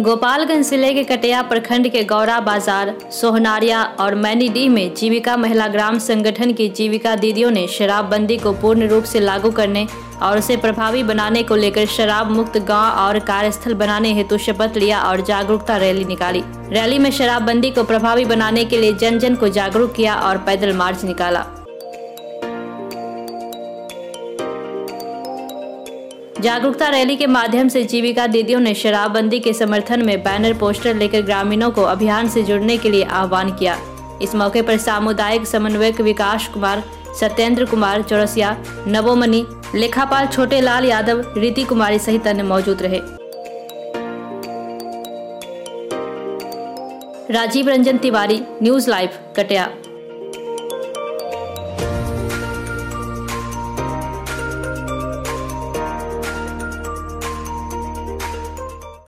गोपालगंज ज़िले के कटिया प्रखंड के गौरा बाज़ार, सोहनारिया और मैनीडीह में जीविका महिला ग्राम संगठन की जीविका दीदियों ने शराबबंदी को पूर्ण रूप से लागू करने और उसे प्रभावी बनाने को लेकर शराब मुक्त गाँव और कार्यस्थल बनाने हेतु शपथ लिया और जागरूकता रैली निकाली। रैली में शराबबंदी को प्रभावी बनाने के लिए जन जन को जागरूक किया और पैदल मार्च निकाला। जागरूकता रैली के माध्यम से जीविका दीदियों ने शराबबंदी के समर्थन में बैनर, पोस्टर लेकर ग्रामीणों को अभियान से जुड़ने के लिए आह्वान किया। इस मौके पर सामुदायिक समन्वयक विकास कुमार, सत्येंद्र कुमार चौरसिया नवोमणि लेखापाल छोटे लाल यादव, रीति कुमारी सहित अन्य मौजूद रहे। Rajiv Ranjan Tiwari, news live, Katiya.